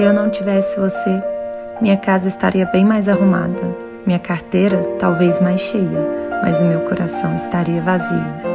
Se eu não tivesse você, minha casa estaria bem mais arrumada, minha carteira talvez mais cheia, mas o meu coração estaria vazio.